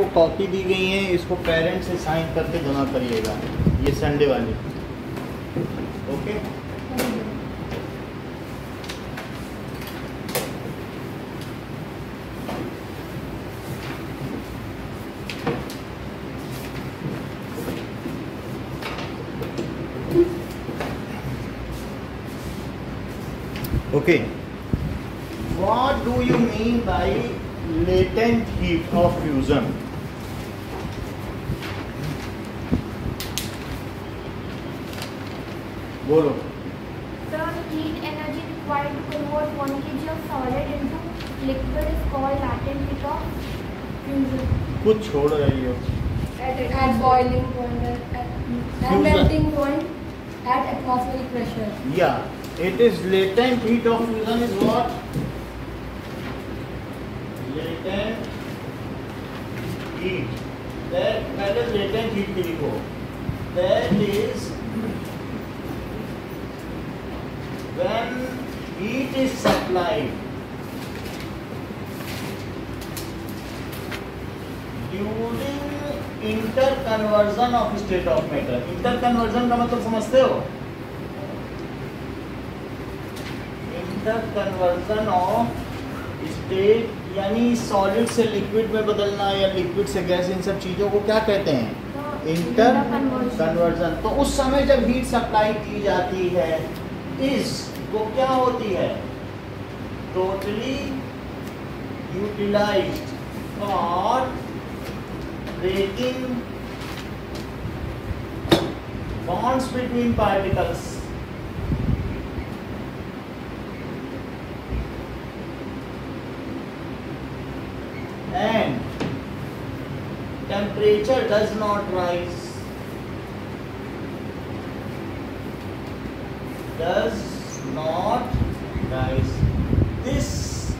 आपको कॉपी दी गई है, इसको पेरेंट्स से साइन करके जमा करिएगा। ये संडे वाली। Okay okay what do you mean by latent heat of fusion बोलो The heat energy required to convert 1 kg of solid into liquid is called latent heat of fusion. कुछ छोड़ रही हो At, at boiling point, at, at, at melting point, at atmospheric pressure. Yeah, it is latent heat of fusion is what? Latent heat. That पहले latent heat लिखो. That is when heat is supplied during interconversion of state of matter. Interconversion का मतलब समझते हो? Interconversion of state यानी solid से liquid में बदलना या लिक्विड से गैस इन सब चीज़ों को क्या कहते हैं इंटर कन्वर्जन तो उस समय जब हीट सप्लाई की जाती है इस वो क्या होती है totally utilized for breaking bonds between particles and temperature does not rise does not rise this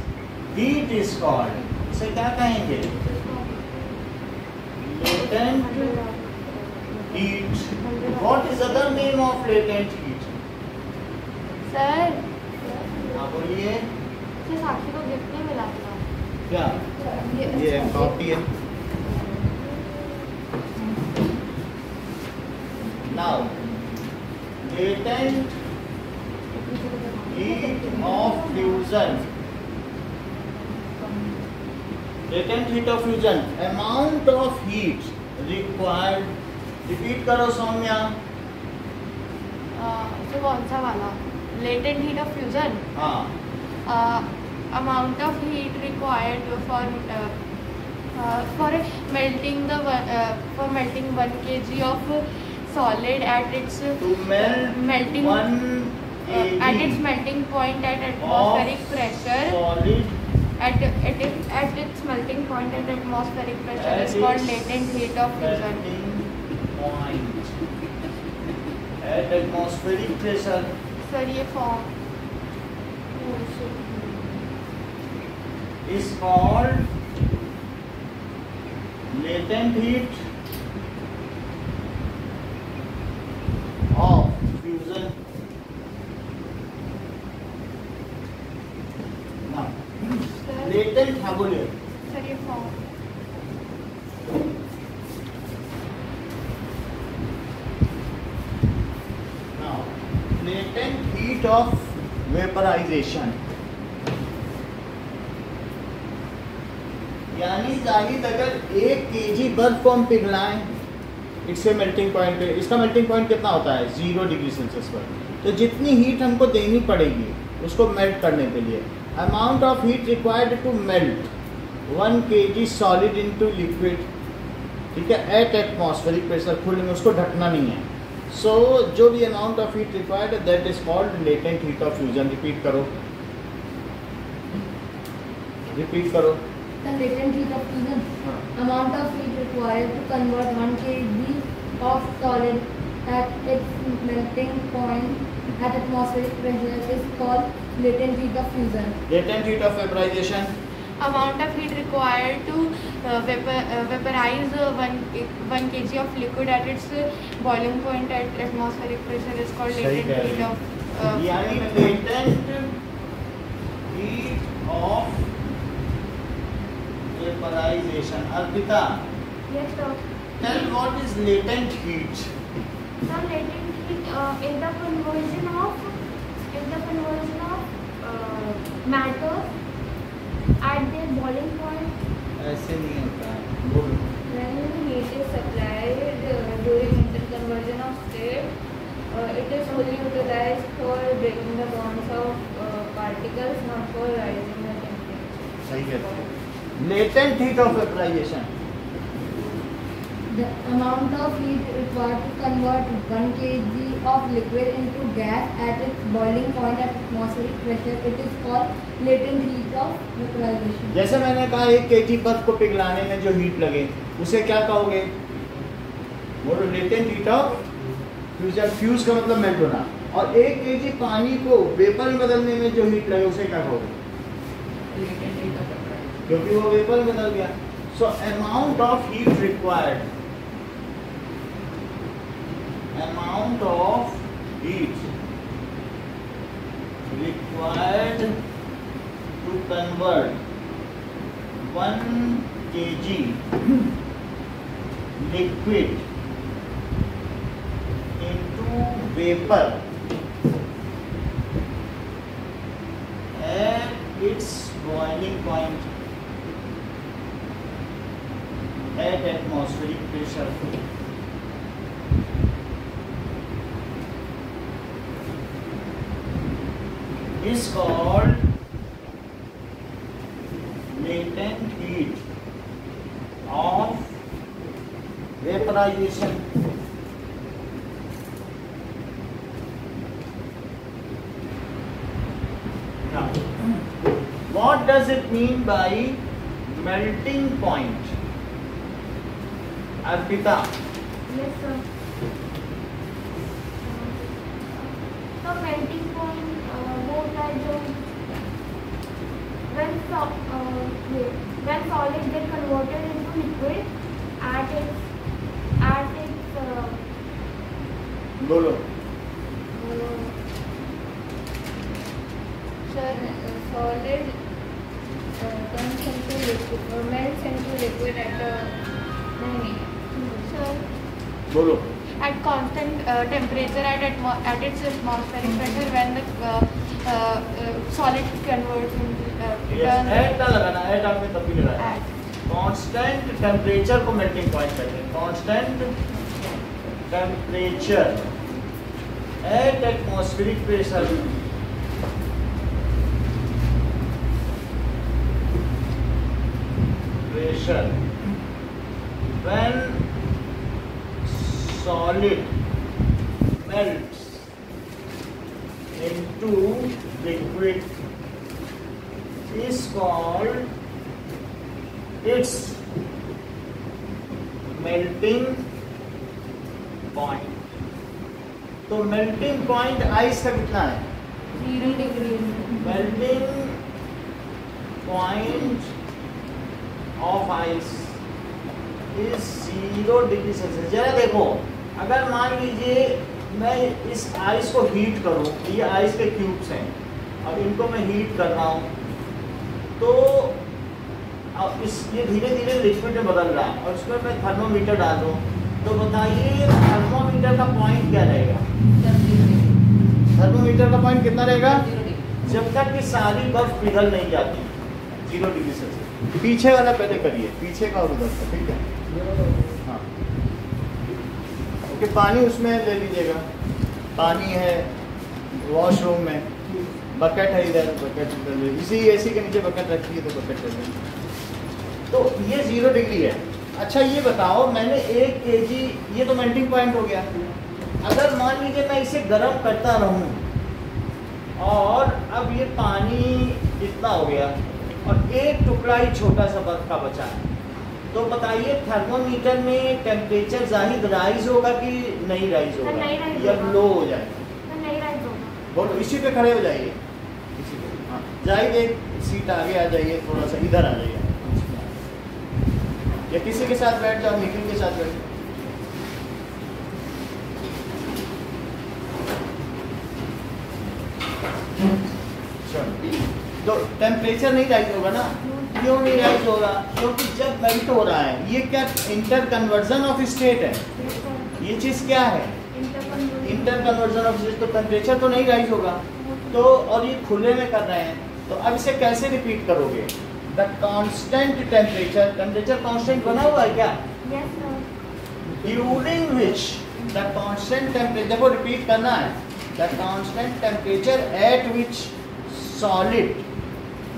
heat is called इसे क्या कहेंगे What is other name of latent heat हाँ बोलिए साक्षी को गिफ्ट नहीं मिला था क्या ये कॉपी है now latent heat of fusion latent heat of fusion amount of heat required repeat करो सौम्या तो कौन सा वाला लेटेंट हीट ऑफ़ फ्यूजन हाँ uh, uh, melting the uh, for melting 1 kg of solid at its to melt melting one uh, at its kg melting point at atmospheric of pressure solid at at, it, at its melting point at atmospheric pressure At is called its latent heat of fusion melting At atmospheric pressure. Stereoform. Is called latent heat of fusion. Now, latent thermonuclear. Vaporization. यानी जाहिद, अगर एक K जी बर्फ़ को हम पिघलाएँ, इससे melting point पे, इसका melting point कितना होता है? ज़ीरो डिग्री सेल्सियस पर। तो जितनी हीट हमको देनी पड़ेगी, उसको मेल्ट करने के लिए। Amount of heat required to melt one K G solid into liquid ठीक है? एट एटमॉस्फेरिक प्रेशर फुल में उसको ढकना नहीं है। सो so, जो भी amount of heat required that is called latent heat of fusion repeat करो रिपीट करो The latent heat of fusion. हाँ Amount of heat required to convert 1 kg of solid at its melting point at atmospheric pressure is called latent heat of fusion. latent heat of vaporization amount of heat required to uh, vapor, uh, vaporize uh, one, one kg of liquid at its uh, boiling point at atmospheric pressure is called सही latent कह heat रही of हो। uh, यानी latent heat of vaporization Arpita Yes, sir. Tell what is latent heat latent heat uh, is the conversion of is the conversion of uh, matter at their boiling point. ऐसे नहीं होता है uh, during interconversion of state, uh, it is fully utilized for breaking the bonds of uh, particles, not for rising the temperature. सही कहते हैं latent heat of vaporization The amount of heat required to convert 1 kg of liquid into gas at its boiling point at atmospheric pressure, it is called latent heat of vaporization. जैसे मैंने कहा एक KG बर्फ़ को पिघलाने में जो heat लगे उसे क्या कहोगे बोलो latent heat of fusion fuse का मतलब मेल्ट होना और एक केजी पानी को वेपर में बदलने में जो हीट लगे उसे क्या कहोगे क्योंकि वो वेपर में बदल गया so amount of heat required amount of heat required to convert 1 kg liquid into vapor at its boiling point at atmospheric pressure is called latent heat of vaporization. Now, what does it mean by melting point? Arpita. Yes, sir. So melting point है when so, uh, when solid get converted into liquid at its at its uh, Sir, uh, solid uh, turns into liquid or melts into liquid at a नहीं sir, बोलो at constant uh, temperature at at its atmospheric pressure when the uh, ना लगाना आपने तभी लगाया constant temperature को melting point कहते हैं। Constant temperature at atmospheric pressure pressure. When solid melts into liquid is called its melting point तो melting point ice का कितना है zero degree. melting point of ice is zero degree Celsius जरा देखो अगर मान लीजिए मैं इस आइस को हीट करूँ ये आइस के क्यूब्स हैं। अब इनको मैं हीट कर रहा हूँ। तो अब इस ये धीरे धीरे लिक्विड में बदल रहा है। और इसमें मैं थर्मोमीटर डाल दूँ तो बताइए थर्मोमीटर का पॉइंट क्या रहेगा? थर्मोमीटर का पॉइंट कितना रहेगा? जब तक कि सारी बर्फ़ पिघल नहीं जाती। ज़ीरो डिग्री सेल्सियस पीछे वाला पहले करिए। पीछे का और उधर का ठीक है? ओके पानी उसमें ले लीजिएगा। पानी है वॉशरूम में बकेट है इधर बकेट इधर इसी एसी के नीचे बकेट रखी है तो बकेट ले तो ये ज़ीरो डिग्री है। अच्छा ये बताओ, मैंने एक केजी ये तो मेल्टिंग पॉइंट हो गया। अगर मान लीजिए मैं इसे गर्म करता रहूँ, और अब ये पानी इतना हो गया, और एक टुकड़ा ही छोटा सा बर्फ़ का बचा है। तो बताइए थर्मोमीटर में टेम्परेचर ज़ाहिर राइज होगा कि नहीं राइज होगा? या लो हो जाएगा? नहीं राइज होगा। बोलो इसी पे खड़े हो जाइए। इसी पे हाँ। जाइए एक सीट आगे आ जाइए थोड़ा सा इधर आ जाइए। या किसी के साथ बैठ जाओ निखिल के साथ बैठ तो टेम्परेचर नहीं राइज होगा ना? क्यों नहीं राइज हो रहा? क्योंकि जब मेल्ट हो रहा है ये क्या इंटर कन्वर्जन ऑफ़ स्टेट है ये चीज़ क्या है? इंटर कन्वर्जन ऑफ़ स्टेट तो टेम्परेचर तो नहीं राइज होगा। तो और ये खुले में कर रहे हैं तो अब इसे कैसे रिपीट करोगे? The constant temperature temperature constant बना हुआ है क्या? During which the constant temperature देखो रिपीट करना है। The constant temperature at which solid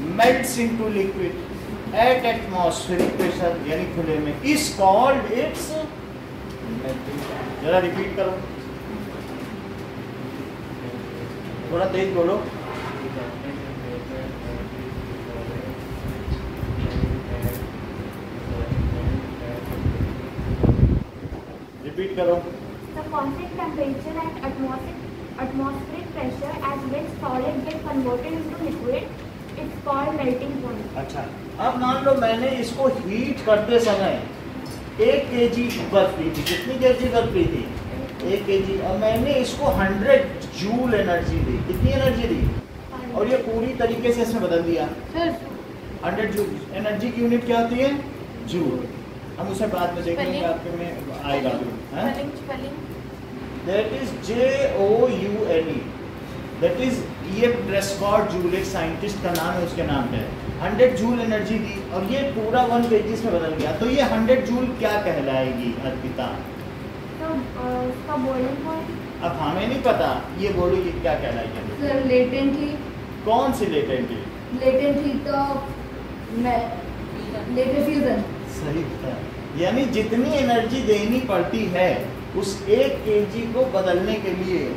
melts into liquid at atmospheric pressure यानी खुले में is called its जरा रिपीट करो थोड़ा तेज बोलो रिपीट करो The constant temperature at atmospheric, atmospheric pressure at which solid get converted into liquid, it's called melting point. अच्छा अब मान लो मैंने इसको हीट करते समय एक के जी बर्फ़ ली थी। कितनी के जी बर्फ़ ली थी? एक के जी और मैंने इसको हंड्रेड जूल एनर्जी दी। कितनी एनर्जी दी? और ये पूरी तरीके से इसमें बदल दिया। हंड्रेड जूल एनर्जी की यूनिट क्या होती है? जूल हम उसे बाद में देखेंगे? आपके में आएगा that is J O U L E that is ये प्रेसकॉर्ड जूल एक साइंटिस्ट का नाम है उसके नाम पे। हंड्रेड जूल एनर्जी दी और ये पूरा वन पेजिस में बदल गया। तो ये हंड्रेड जूल क्या कहलाएगी अर्पिता? point, अब हमें नहीं पता ये बोलो ये क्या कहलाएगी? heat, कौन सी latent latent heat of ma- सही यानी जितनी एनर्जी देनी पड़ती है उस एक केजी को बदलने के लिए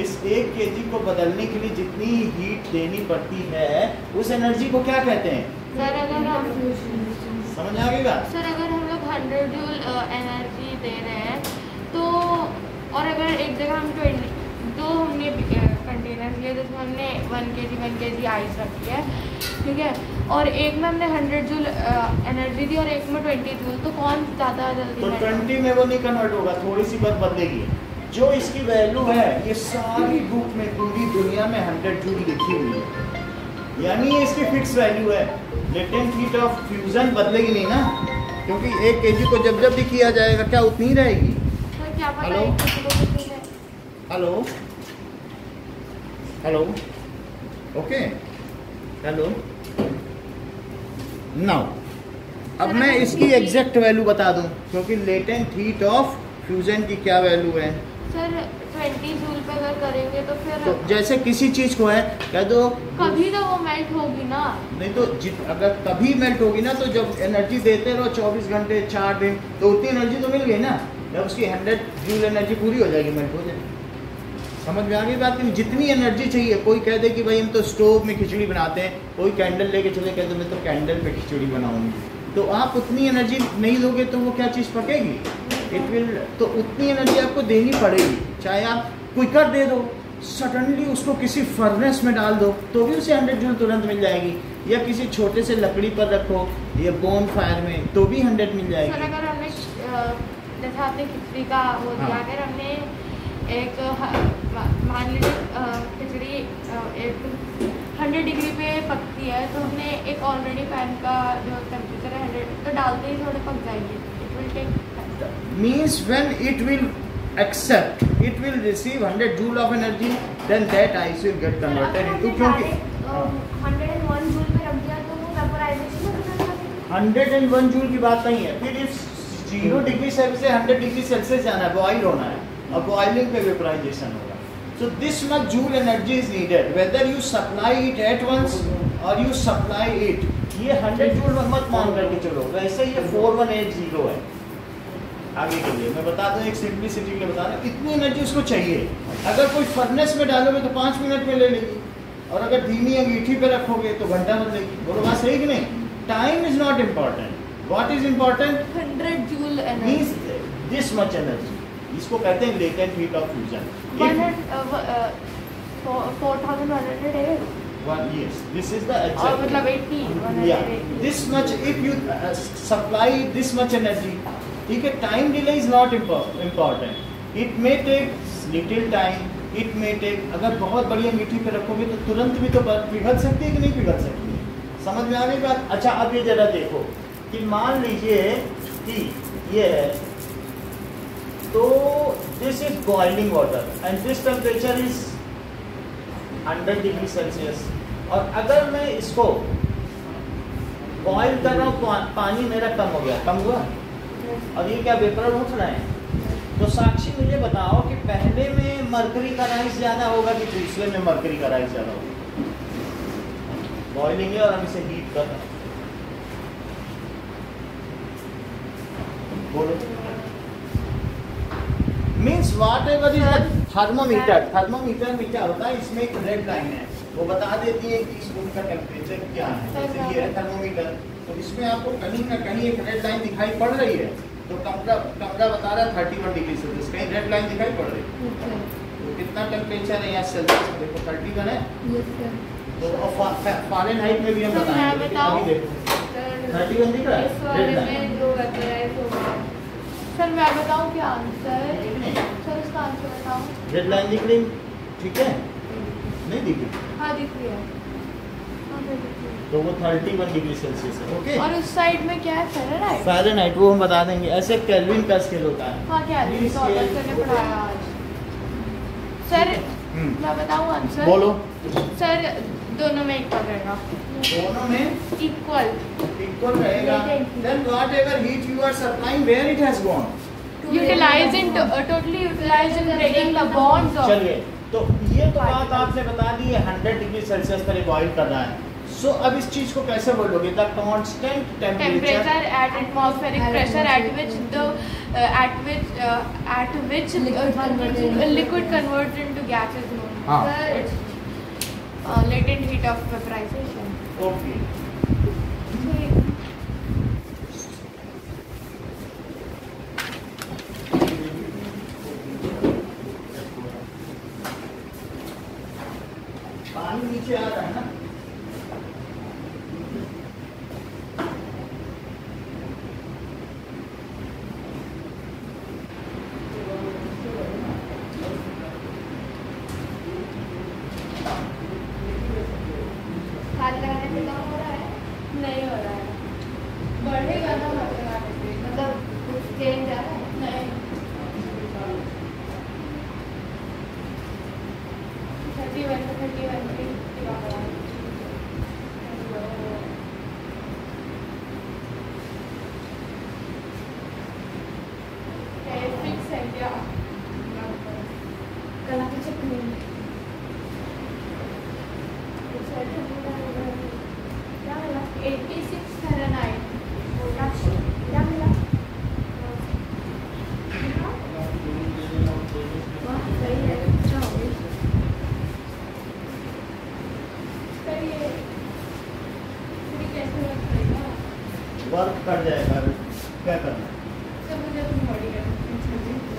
इस एक केजी को बदलने के लिए जितनी हीट देनी पड़ती है उस एनर्जी को क्या कहते हैं? सर अगर हम समझ आ गई बात? सर अगर हम लोग हंड्रेड जूल एनर्जी दे रहे हैं तो और अगर एक जगह हम ट्वेंटी दो हमने कंटेनर लिए जिसमें हमने one K G one K G ice रखी है ठीक है? और एक में हमने हंड्रेड जूल एनर्जी दी और एक में ट्वेंटी जूल तो कौन ज़्यादा जल्दी तो ट्वेंटी में वो नहीं कन्वर्ट होगा थोड़ी सी बात बदलेगी। जो इसकी वैल्यू है ये सारी बुक में पूरी दुनिया में हंड्रेड जूल लिखी हुई है। यानी ये इसकी फिक्स वैल्यू है। लेटेंट हीट ऑफ़ फ्यूजन बदलेगी नहीं ना? क्योंकि एक केजी को जब जब भी किया जाएगा क्या उतनी रहेगी? हेलो? को hello hello okay hello now अब मैं इसकी एग्जैक्ट वैल्यू बता दूँ क्योंकि लेटेंट हीट ऑफ़ फ्यूजन की क्या वैल्यू है? सर ट्वेंटी जूल पे अगर करेंगे तो फिर तो जैसे किसी चीज़ को है कह दो। कभी तो वो मेल्ट होगी ना। नहीं तो जित अगर कभी मेल्ट होगी ना तो जब एनर्जी देते रहो 24 घंटे चार दिन तो उतनी एनर्जी तो मिल गई ना। जब उसकी 100 जूल एनर्जी पूरी हो जाएगी मेल्ट हो जाएगी। समझ में आ गई बात? कि जितनी एनर्जी चाहिए कोई कह दे कि भाई हम तो स्टोव में खिचड़ी बनाते हैं कोई कैंडल लेके चले कहते मैं तो कैंडल पे खिचड़ी बनाऊँगी। तो आप उतनी एनर्जी नहीं दोगे तो वो क्या चीज़ पकेगी? इट विल तो उतनी एनर्जी आपको देनी पड़ेगी। चाहे आप क्विकर दे दो सडनली उसको किसी फर्नेस में डाल दो तो भी उसे हंड्रेड जूल तुरंत मिल जाएगी। या किसी छोटे से लकड़ी पर रखो या बोन फायर में तो भी हंड्रेड मिल सर जाएगी। अगर हमने जैसे आपने खिचड़ी का वो दिया हाँ। अगर हमने एक मान लीजिए खिचड़ी एक हंड्रेड डिग्री पे पकती है तो हमने एक ऑलरेडी पैन का जो टेम्परेचर है हंड्रेड तो डालते ही थोड़े पक जाएँगे। It will take means when it will accept it will receive 100 joule of energy then that ice will get converted into hundred and one joule पे रख दिया तो वो वेपोराइजेशन में कितना जूल की बात नहीं है। फिर इस ज़ीरो डिग्री सेल्सियस से हंड्रेड डिग्री सेल्सियस जाना है बॉइल होना है। और बॉइलिंग पे वेपराइजेशन होगा। So this much joule energy is needed whether you supply it at once or you supply it ये हंड्रेड जूल मत मान करके चलो। वैसे ये फोर वन एट ज़ीरो है। आगे के लिए। मैं बता दूँ एक सिंप्लिसिटी के लिए बता रहा हूँ इतनी एनर्जी उसको चाहिए। अगर कोई फर्नेस में डालोगे तो पाँच मिनट में ले लेगी। और अगर धीमी अंगीठी पे रखोगे तो घंटा बदलेगी बोलो बात सही कि नहीं? Time is not important what is important hundred joule means this much energy इसको कहते हैं लेटेंट हीट ऑफ़ फ्यूजन है? Yes. This is the और exact मतलब eighty yeah. this much if you uh, supply this much energy ठीक है time delay is not important it may take little time, it may take, अगर बहुत बढ़िया मीठी पे रखोगे तो तुरंत भी तो पिघल सकती है कि नहीं पिघल सकती है? समझ में आने गई बात? अच्छा अब ये जरा देखो कि मान लीजिए कि ये है तो this is boiling water and this temperature is 100 degree Celsius और अगर मैं इसको बॉईल कर रहा हूँ पानी मेरा कम हो गया, कम हुआ? और ये क्या वेपर उठ रहे हैं? तो साक्षी, मुझे बताओ कि पहले में मरकरी का राइस ज़्यादा होगा कि दूसरे में मरकरी का राइस ज़्यादा होगा? बॉइलिंग है और हम इसे हीट कर रहे हैं। बोलो। Means whatever is thermometer thermometer में क्या होता है? इसमें एक रेड लाइन है। वो बता देती है कि इस रूम का टेम्परेचर क्या है। जैसे ये है थर्मोमीटर तो इसमें आपको कहीं ना कहीं एक रेड लाइन दिखाई पड़ रही है। तो कमरा कमरा बता रहा है थर्टी वन डिग्री सेल्सियस कहीं रेड लाइन दिखाई पड़ रही है। तो कितना टेम्परेचर है यहाँ सेल्सियस देखो थर्टी वन है तो फॉरेन हाइट में भी हम तो बताएँगे। थर्टी वन दिख। रहा है? सर मैं बताऊँ क्या आंसर सर इसका आंसर बताऊँ? रेड लाइन दिख रही? ठीक है? नहीं दिख रही? हाँ दिख रही है। सर, दिख रही है। तो वो थर्टी वन डिग्री सेल्सियस है। ओके और उस साइड में क्या है? फेरेनहाइट फ़ारेनहाइट वो हम बता देंगे। ऐसे केल्विन का स्केल होता है। हाँ क्या है? तो ऑर्डर करने पड़ाया आज। सर हम्म, मैं बताऊँ आंसर बोलो। सर दोनों में इक्वल रहेगा। दोनों में? इक्वल इक्वल रहेगा। Then whatever heat you are supplying where it has gone utilize in totally utilize in breaking the bonds of चलिए तो ये तो बात आपने बता दी है 100 डिग्री सेल्सियस पर बॉईल कर रहा है। सो अब इस चीज़ को कैसे बोलोगे the constant temperature temperature at atmospheric pressure at which the uh, at which uh, at which Liquid uh, converted into- liquid converted into gas is known. हाँ. Sir, it's uh, latent heat of vaporization. Okay पानी नीचे आ रहा है ना हाथ लगाने से कम हो रहा है नहीं हो रहा है बढ़ेगा ना हाथ लगाने से मतलब कुछ चेंज आ रहा है नहीं thirty one to thirty one की फिक्स है क्या कला की चटनी क्या मिला एट्टी सिक्स फैरनहाइट क्या मिला वाह सही है अच्छा हो गई सर ये फिर कैसे वर्क करेगा वर्क कर जाएगा क्या करना है सर मुझे अपनी बॉडी का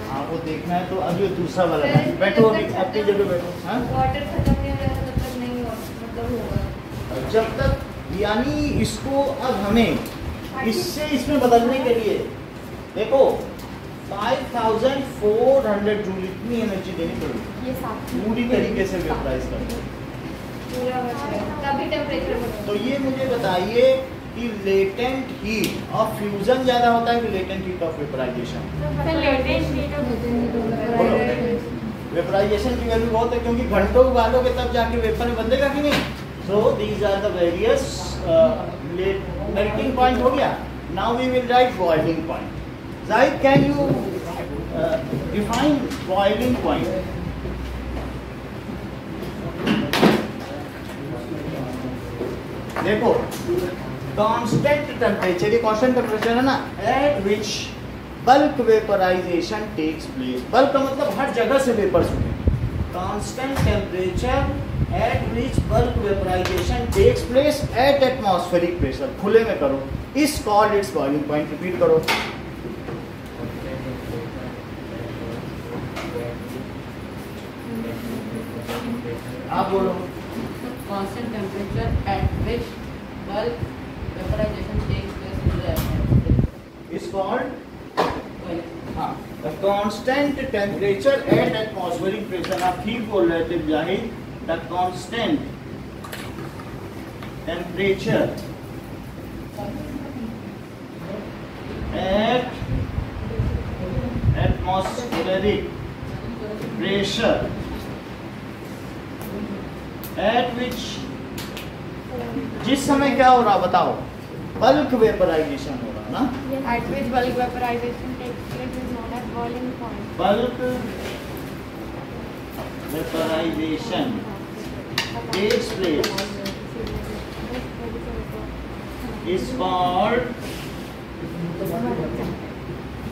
हाँ वो देखना है तो अभी वो दूसरा वाला बैठो अभी अपनी जगह बैठो। हाँ। वाटर खत्म नहीं हो तब तक नहीं मतलब होगा जब तक यानी इसको अब हमें इससे इसमें बदलने के लिए देखो 5400 जूल इतनी एनर्जी देनी पड़ेगी। पूरी तरीके से वेपराइज करना। तो ये मुझे बताइए कि लेटेंट हीट ऑफ़ फ्यूजन ज़्यादा होता है कि latent heat of vaporization vaporization की वैल्यू बहुत है क्योंकि घंटों उबालोगे तब जाके वेपर में बंधेगा कि नहीं? So these are the various melting point हो गया। Now we will write boiling point Zahid can you define boiling point देखो कांस्टेंट टेम्परेचर ये कांस्टेंट टेम्परेचर है ना at which bulk vaporization takes place bulk का मतलब हर जगह से वेपर्स उठे constant temperature at which bulk vaporization takes place at atmospheric pressure खुले में करो। Is called its boiling point repeat करो। आप बोलो। Constant temperature at which bulk atmosphere. Is called Well, हाँ constant temperature at atmospheric pressure आप ठीक बोल रहे थे Zahid the constant temperature at atmospheric pressure at which जिस समय क्या हो रहा बताओ बल्क वेपराइजेशन हो रहा ना At which bulk vaporization takes place is known as boiling point. Bulk vaporization takes place. Is called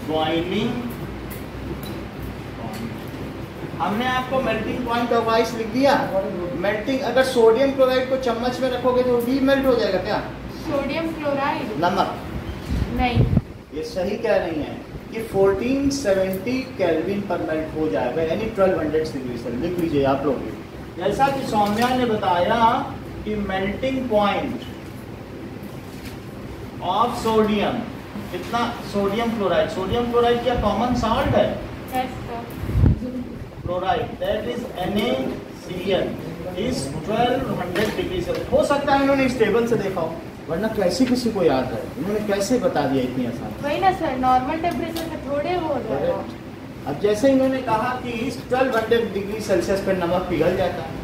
boiling हमने आपको मेल्टिंग पॉइंट ऑफ़ आइस लिख दिया। मेल्टिंग अगर सोडियम क्लोराइड को चम्मच में रखोगे तो डी मेल्ट हो जाएगा क्या? सोडियम क्लोराइड नमक। नहीं। ये सही कह रही हैं कि 1470 केल्विन पर मेल्ट हो जाएगा यानी 1200 डिग्री से लिख लीजिए आप लोग। जैसा कि सौम्या ने बताया कि मेल्टिंग पॉइंट ऑफ़ सोडियम कितना सोडियम क्लोराइड सोडियम क्लोराइड क्या कॉमन साल्ट है? Chloride that is NaCl is 1200 degree से हो सकता है इन्होंने इस टेबल से देखा हो। वरना कैसे किसी को याद है? इन्होंने कैसे बता दिया इतनी आसान? वही ना सर नॉर्मल टेम्परेचर पे थोड़े हो जाएगा अब जैसे इन्होंने कहा कि इस 1200 डिग्री सेल्सियस पर नमक पिघल जाता है।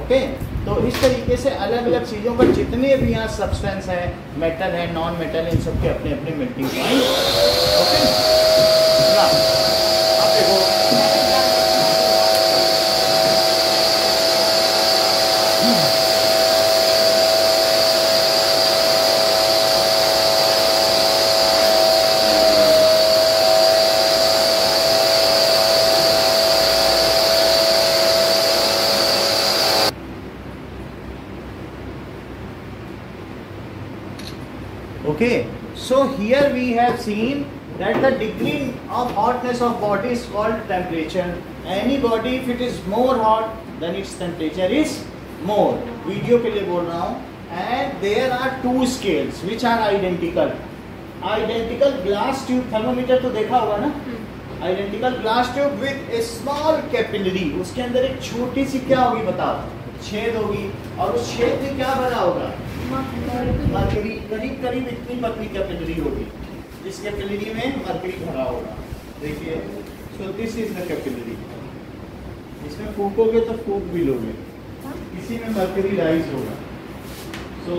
ओके तो इस तरीके से अलग अलग चीज़ों पर जितने भी यहाँ सब्सटेंस है मेटल है नॉन मेटल है इन सब के अपने अपने मेल्टिंग पॉइंट ओके ना अब देखो Okay, so here we have seen that the degree of hotness of body is called temperature. Any body, if it is more hot, then its temperature is more. Video के लिए बोल रहा हूँ. And there are two scales which are identical. Identical glass tube thermometer तो देखा होगा ना? Identical glass tube with a small capillary. उसके अंदर एक छोटी सी क्या होगी बताओ? छेद होगी और उस छेद में क्या भरा होगा? मरकरी करीब करीब इतनी पतली कैपिलरी होगी? इस कैपिलरी में मरकरी भरा होगा। देखिए so this is the capillary इसमें फूकोगे तो फूक भी लोगे। इसी में मरकरी राइज होगा। सो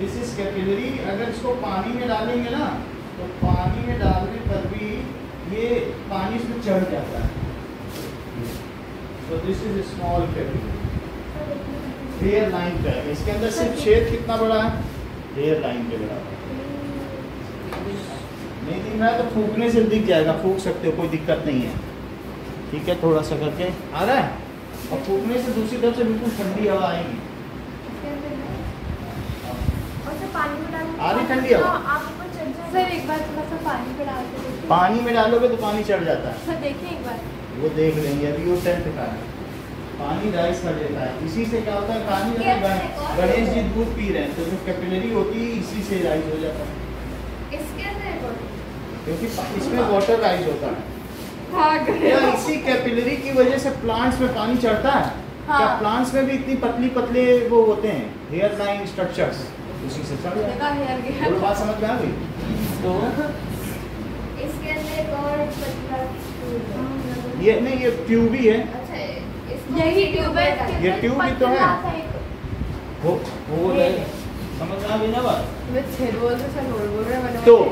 दिस इज़ कैपिलरी अगर इसको पानी में डालेंगे ना तो पानी में डालने पर भी ये पानी इसमें चढ़ जाता है। So this is small capillary rare line का है। इसके अंदर सिर्फ़ छेद कितना बड़ा है? रेयर लाइन के बराबर। नहीं दिख रहा है तो फूकने से दिख जाएगा। फूक सकते हो कोई दिक्कत नहीं है। ठीक है थोड़ा सा करके। आ रहा है? और फूकने से दूसरी तरफ़ से बिल्कुल ठंडी हवा आएगी। और पानी में आ रही ठंडी हवा? हाँ, सर एक बार थोड़ा सा पानी पे डाल पानी में डालोगे तो पानी चढ़ जाता है। सर देखिए एक बार। वो देख लेंगे। अभी वो टेंथ का है। पानी राइस कर देता है। इसी से क्या होता है? पानी गणेश जी दूध पी रहे हैं तो जो कैपिलरी होती है इसी से राइज हो जाता है। क्योंकि इसमें वाटर राइज होता है। हाँ इसी कैपिलरी की वजह से प्लांट्स में पानी चढ़ता है? हाँ। क्या प्लांट्स में भी इतनी पतली पतले वो होते हैं? हेयर लाइन स्ट्रक्चर्स उसी से चढ़ और बात समझ में आ गई? तो इसके अंदर एक और। ये नहीं ये ट्यूब ही है। ट्यूब है। ये ट्यूब भी तो है। वो वो है। समझ आ गई ना बात? तो-।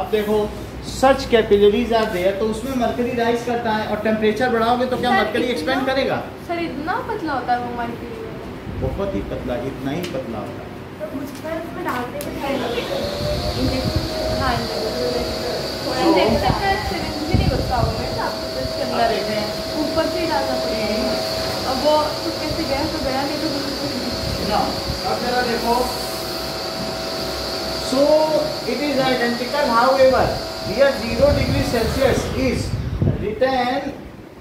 अब देखो सच कैपिलरीज आर देयर तो उसमें मरकरी राइज करता है और टेम्परेचर बढ़ाओगे तो क्या मरकरी एक्सपेंड करेगा? सर इतना पतला होता है वो मरकरी बहुत ही पतला इतना ही पतला होता है। तो मुझ पर उसमें Now, अब जरा देखो so it is identical however here 0 degree celsius is written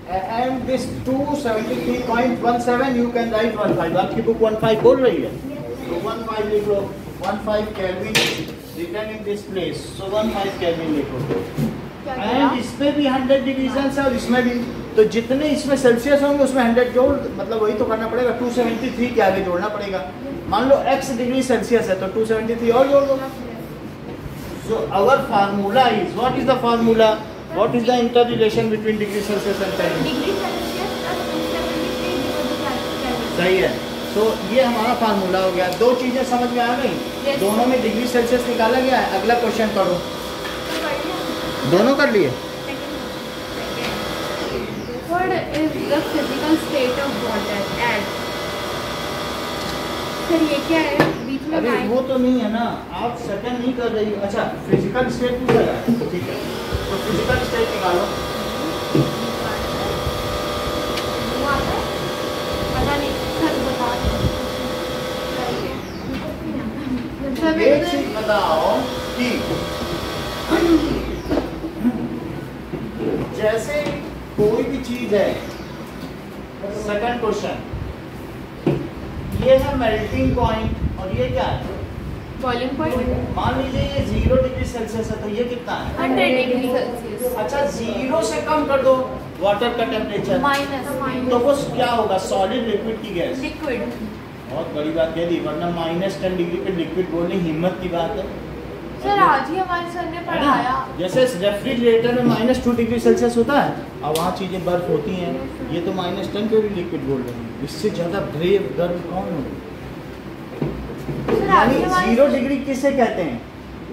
uh, and this 273.17 you can write 15 आपकी बुक 15 बोल रही है तो 15 लिख लो 15 kelvin written in this place so 15 kelvin लिख लो क्या एंड इसमें भी 100 डिविजन है और इसमें भी तो जितने इसमें सेल्सियस होंगे उसमें 100 जोड़ मतलब वही तो करना पड़ेगा। 273 के आगे जोड़ना पड़ेगा। मान लो x डिग्री सेल्सियस है तो 273 और जोड़ दो। The formula? What is the interrelation between degree Celsius and Kelvin? Degree Celsius plus 273 equal to Kelvin. सही है। तो ये हमारा फार्मूला हो गया। दो चीज़ें समझ में आ गई? दोनों में डिग्री सेल्सियस निकाला गया है। अगला क्वेश्चन पढ़ो। दोनों कर लिए? सर ये क्या है? बीच में अरे वो तो नहीं है ना। आप सेकंड नहीं कर रही अच्छा फ़िज़िकल स्टेट पूछा जाए ठीक है। तो फ़िज़िकल स्टेट निकालो। नहीं। एक चीज़ बताओ कि जैसे कोई भी चीज़ है। सेकंड क्वेश्चन ये है मेल्टिंग पॉइंट और ये क्या है? बॉइलिंग पॉइंट मान लीजिए ये ज़ीरो डिग्री सेल्सियस है तो ये कितना है? हंड्रेड डिग्री सेल्सियस अच्छा ज़ीरो से कम कर दो वाटर का टेम्परेचर माइनस तो वो क्या होगा? सॉलिड लिक्विड की गैस लिक्विड बहुत बड़ी बात कह दी वरना माइनस टेन डिग्री पे लिक्विड बोलने हिम्मत की बात है। सर आज ही हमारे सर ने पढ़ाया। जैसे रेफ्रिजरेटर में माइनस टू डिग्री सेल्सियस होता है और वहाँ चीज़ें बर्फ़ होती हैं। ये तो माइनस टेन पे भी लिक्विड बोल रहे हैं। इससे ज़्यादा ब्रेव गर्म कौन हो? ही हमारे ज़ीरो डिग्री किसे कहते हैं?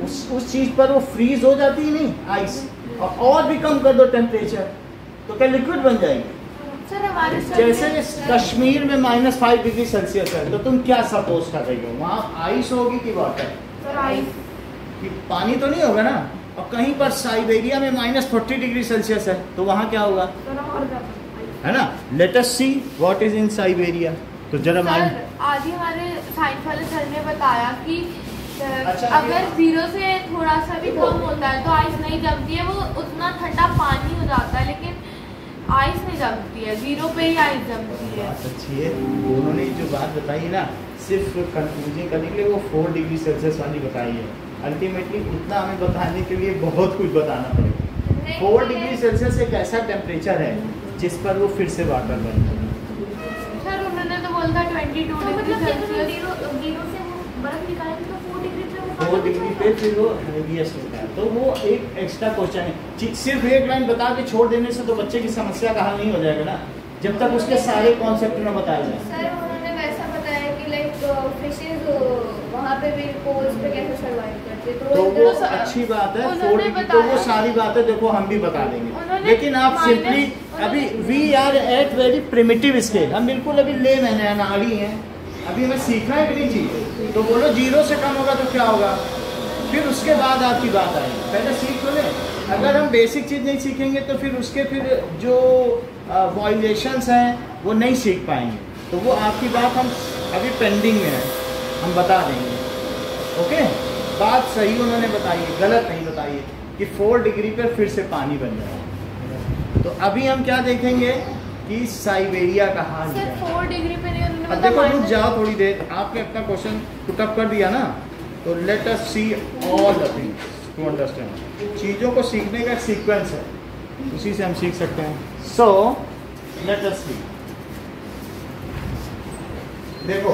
उस उस चीज़ पर वो फ्रीज हो जाती है नहीं? आइस और, और भी कम कर दो टेम्परेचर तो क्या लिक्विड बन जाएगी? सर हमारे जैसे कश्मीर में माइनस फाइव डिग्री सेल्सियस है तो तुम क्या सपोज़ कर रही हो? वहाँ आइस होगी कि वाटर सर आइस कि पानी तो नहीं होगा ना? और कहीं पर साइबेरिया में माइनस फोर्टी डिग्री सेल्सियस है तो वहाँ क्या होगा? है ना? Let us see what is in Siberia तो जरा आज ही हमारे साइंस वाले सर ने बताया कि अच्छा, अगर ज़ीरो से थोड़ा सा भी कम होता है तो आइस नहीं जमती है वो उतना ठंडा पानी हो जाता है लेकिन आइस नहीं जमती है ज़ीरो पे ही आइस जमती है। अच्छी है। उन्होंने जो बात बताई है ना सिर्फ़ कंफ्यूजन करने के लिए वो फोर डिग्री सेल्सियस वाली बताई है। अल्टीमेटली उतना हमें बताने के लिए बहुत कुछ बताना पड़ेगा। फोर डिग्री सेल्सियस एक ऐसा टेम्परेचर है जिस पर वो फिर से वाटर बन जाए। सर उन्होंने तो बोला था ट्वेंटी टू तो मतलब कि अगर सेल्सियस ज़ीरो ज़ीरो से वो बर्फ़ निकालेंगे तो फोर डिग्री पे फोर डिग्री पे फिर वो हेवीएस्ट होता है। तो वो एक एक्स्ट्रा क्वेश्चन है। सिर्फ़ एक लाइन बता के छोड़ देने से तो बच्चे की समस्या का हल नहीं हो जाएगा ना? जब तक उसके सारे कॉन्सेप्ट न बताए जाए। सर उन्होंने वैसा बताया कि लाइक फिशेज वहाँ पे भी पोल्स पे कैसे सर्वाइव तो तो वो अच्छी बात है फोर तो वो। सारी बातें देखो हम भी बता देंगे। लेकिन आप सिंपली अभी we are at very primitive stage हम बिल्कुल अभी ले मैंने अनाड़ी हैं। अभी हमें सीखना है कि नहीं चाहिए तो बोलो ज़ीरो से कम होगा तो क्या होगा? फिर उसके बाद आपकी बात आएगी। पहले सीख तो लें। अगर हम बेसिक चीज़ नहीं सीखेंगे तो फिर उसके फिर जो वॉइलेशंस हैं वो नहीं सीख पाएँगे। तो वो आपकी बात हम अभी पेंडिंग में है। हम बता देंगे। ओके बात सही उन्होंने बताई है गलत नहीं बताई है कि फोर डिग्री पर फिर से पानी बन जाए। तो अभी हम क्या देखेंगे कि साइबेरिया का हाल सर फोर डिग्री पे नहीं उन्होंने अब देखो रुक जाओ थोड़ी देर। आपने अपना क्वेश्चन पुटअप कर दिया ना तो let us see all the things to understand चीज़ों को सीखने का एक सीक्वेंस है। उसी से हम सीख सकते हैं। सो लेट अस सी देखो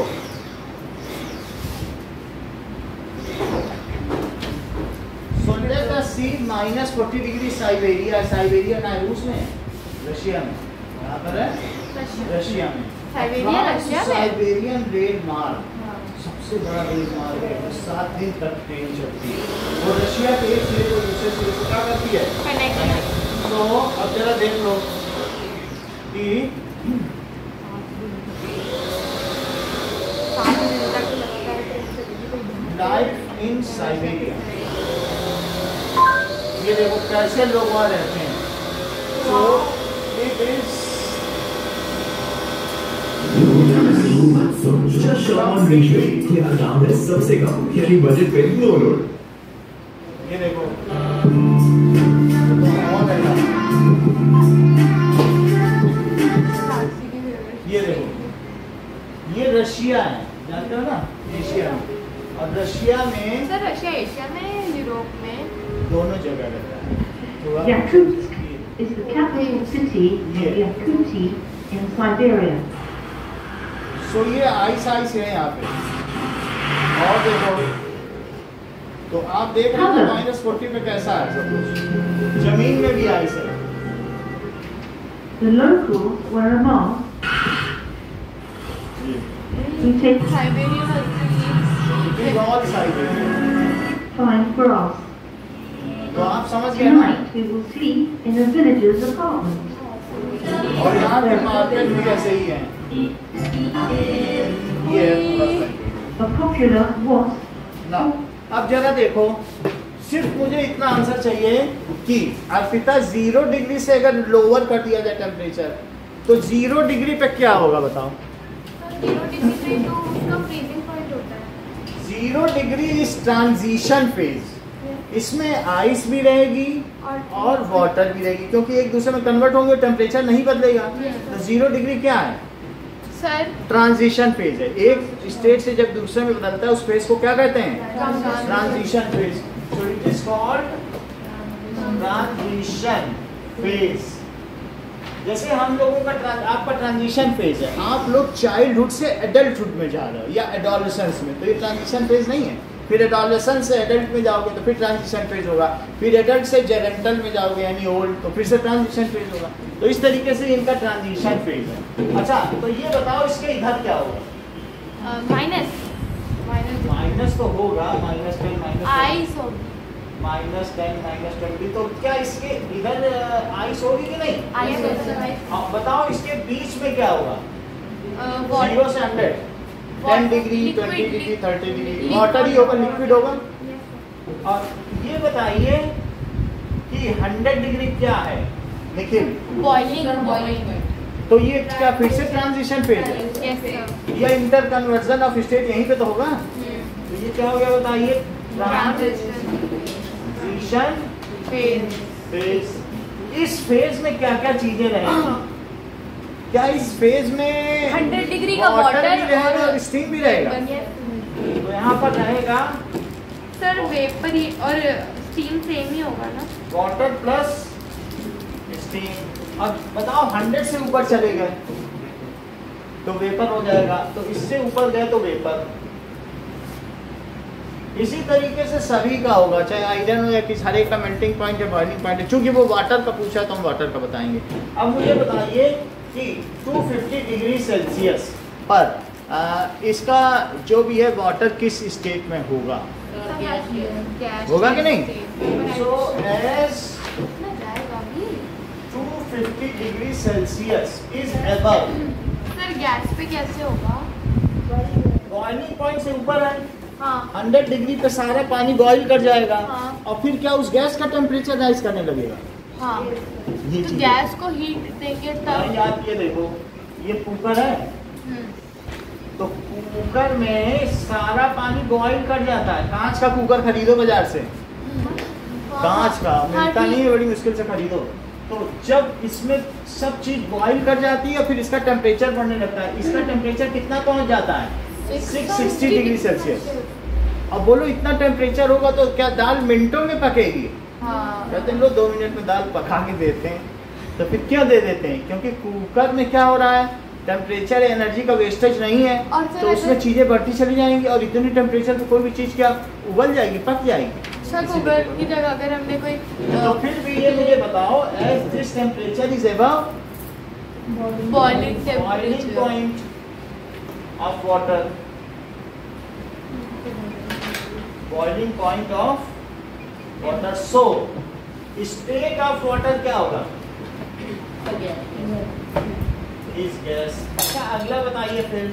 so let us see minus forty degree Siberia Siberia ना रूस में? रशिया में। कहाँ पर है? रशिया। में। साइबेरिया रशिया में? साइबेरियन रेल मार्ग। सबसे बड़ा रेल मार्ग है सात दिन तक ट्रेन चलती है। वो रशिया के एक सिरे को दूसरे सिरे से क्या करती है? तो अब जरा देख लो। कि है। को। Life in Siberia. ये देखो, कैसे लोग वहाँ रहते हैं। तो इट इज़ सबसे कम यानी बजट पे ये देखो। ये देखो। ये रशिया है, जानते हो ना? एशिया और रशिया में सर, रशिया एशिया में दोनों जगह रहता है तो आप- Yakutsk is the capital city of Yeah. Yakutia in Siberia. सो ये आइस आइस है यहाँ पे और देखो तो आप देख रहे हो हाँ। माइनस फोर्टी पे कैसा है सब कुछ जमीन में भी आइस है The locals were among ji who take Siberian It is all Siberia. fine grass. तो आप समझ गए ना. और यहाँ के मार्केट भी ऐसे ही है। ये है ना अब जरा देखो सिर्फ़ मुझे इतना आंसर चाहिए कि अर्पिता ज़ीरो डिग्री से अगर लोअर कर दिया जाए टेम्परेचर तो ज़ीरो डिग्री पे क्या होगा बताओ? ज़ीरो डिग्री पे तो उसका फ्रीजिंग पॉइंट होता है। Zero degree is transition phase इसमें आइस भी रहेगी और वाटर भी रहेगी क्योंकि एक दूसरे में कन्वर्ट होंगे टेम्परेचर नहीं बदलेगा। तो ज़ीरो डिग्री क्या है? सर ट्रांजिशन फ़ेज़ है। एक स्टेट से जब दूसरे में बदलता है उस फ़ेज़ को क्या कहते हैं? Transition phase so it is called transition phase जैसे हम लोगों का ट्रां- आपका ट्रांजिशन फ़ेज़ है। आप लोग चाइल्डहुड से एडल्टहुड में जा रहे हो या एडोलेसेंस में तो ये ट्रांजिशन फ़ेज़ नहीं है। फिर एडोलेसेंस से एडल्ट में जाओगे तो फिर ट्रांजिशन फ़ेज़ होगा। फिर एडल्ट से जेरेंटल में जाओगे यानी ओल्ड तो फिर से ट्रांजिशन फ़ेज़ होगा। तो इस तरीके से इनका ट्रांजिशन फ़ेज़ है। अच्छा तो ये बताओ इसके इधर क्या होगा? माइनस माइनस माइनस तो होगा माइनस टेन माइनस आइस होगी। माइनस टेन माइनस ट्वेंटी तो क्या इसके इधर आइस होगी कि नहीं? आइस हाँ बताओ इसके बीच में क्या होगा? ज़ीरो से hundred ten degree twenty degree thirty degree water ही होगा लिक्विड होगा। और ये बताइए कि हंड्रेड डिग्री क्या है? निखिल बॉइलिंग बॉइलिंग तो ये क्या फिर से ट्रांजिशन फ़ेज़ है? या इंटर कन्वर्जन ऑफ़ स्टेट यहीं पे तो होगा? तो ये क्या हो गया बताइए? ट्रांजिशन फ़ेज़ फ़ेज़ इस फ़ेज़ में क्या क्या चीज़ें रहेंगी? क्या इस फ़ेज़ में 100 डिग्री का water भी रहेगा और स्टीम भी रहेगा? तो यहाँ पर रहेगा। सर वेपर ही और स्टीम सेम ही होगा ना? वाटर प्लस स्टीम अब बताओ 100 से ऊपर चले गए तो वेपर हो जाएगा। तो इससे ऊपर गए तो वेपर इसी तरीके से सभी का होगा चाहे आयरन हो या किस हर एक का मेल्टिंग पॉइंट या बॉइलिंग पॉइंट है। चूँकि वो वाटर का पूछा तो हम वाटर का बताएँगे। अब मुझे बताइए कि 250 डिग्री सेल्सियस पर आ, इसका जो भी है वाटर किस स्टेट में होगा? होगा कि नहीं? So as 250 degree celsius is above sir gas पे कैसे होगा? बॉइलिंग पॉइंट से ऊपर है। हाँ। 100 डिग्री पे सारा पानी बॉईल कर जाएगा। हाँ। और फिर क्या उस गैस का टेम्परेचर राइज करने लगेगा? हाँ। ये तो गैस को हीट देंगे तब। आप ये देखो ये कुकर है। हम्म, तो कुकर में सारा पानी बॉईल कर जाता है। कांच का कुकर खरीदो बाज़ार से। कांच का हाँ, मिलता नहीं है बड़ी मुश्किल से खरीदो। तो जब इसमें सब चीज़ बॉईल कर जाती है फिर इसका टेम्परेचर बढ़ने लगता है। इसका टेम्परेचर कितना पहुँच जाता है? 660 डिग्री सेल्सियस अब बोलो इतना टेम्परेचर होगा तो क्या दाल मिनटों में पकेगी? हाँ। कहते हैं लोग दो मिनट में दाल पका के देते हैं। तो फिर क्यों दे देते हैं? क्योंकि कुकर में क्या हो रहा है? टेम्परेचर एनर्जी का वेस्टेज नहीं है तो उसमें चीज़ें बढ़ती चली जाएँगी और इतनी टेम्परेचर पे कोई भी चीज़ क्या उबल जाएगी पक जाएगी। कुकर की जगह अगर हमने कोई तो फिर भी ये मुझे बताओ as this temperature is above boiling boiling point of water boiling point of water so state of water क्या होगा? इज़ गैस अच्छा अगला बताइए फिर।